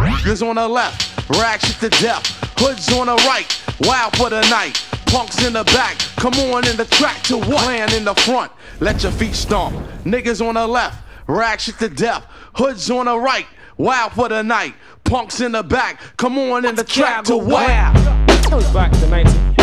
Niggas on the left, rag shit to death. Hoods on the right, wild for the night. Punks in the back, come on in the track to what? Clan in the front, let your feet stomp. Niggas on the left, rag shit to death. Hoods on the right, wild for the night. Punks in the back, come on in the track to what? Back to 19.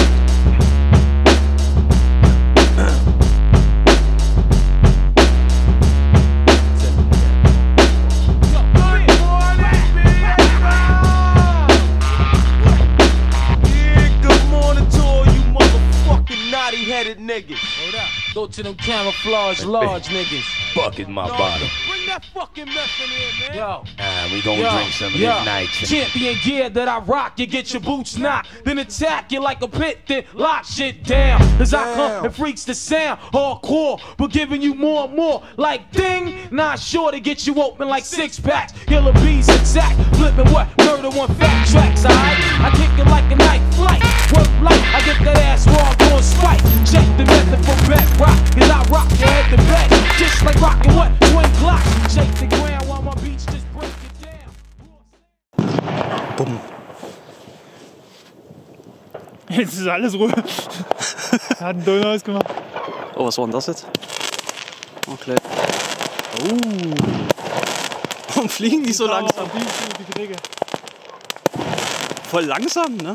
Go to them camouflage large niggas. Bucket my bottle. Bring that fucking mess in here, man. Yo. Ah, we gonna Yo, drink some of yo, this night. Champion gear that I rock, you get your boots knocked, then attack you like a pit, then lock shit down. As I come and freaks the sound, hardcore, but giving you more and more. Like ding, not sure to get you open like six packs. Killer bees attack, flipping what? Murder one fat tracks, alright? I kick it like down. Jetzt ist alles Ruhe. er hat einen Donut ausgemacht. Oh, was war denn das jetzt? Okay. Oh. Warum fliegen die so langsam? Voll langsam, ne?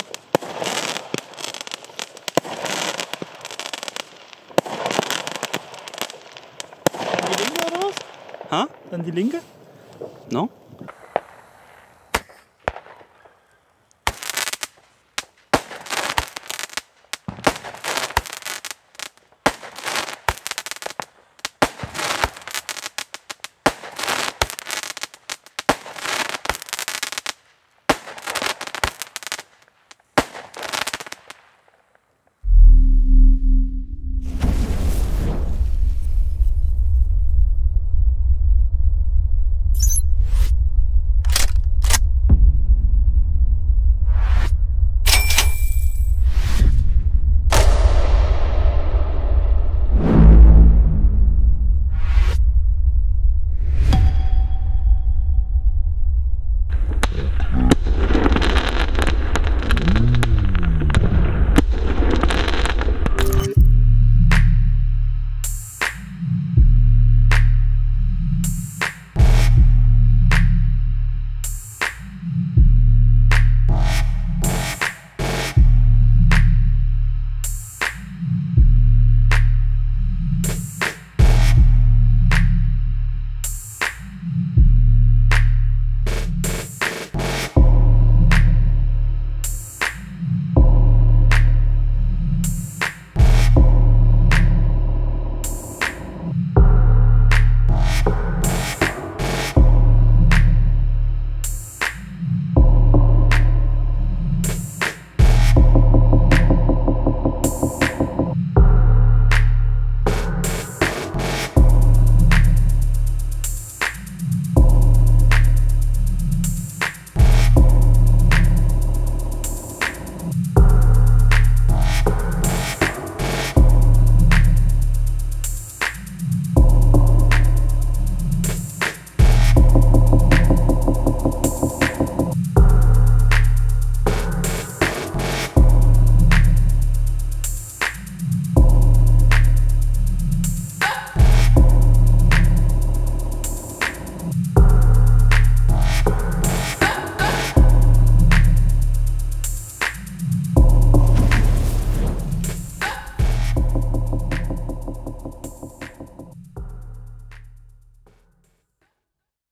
Andilinga? Não?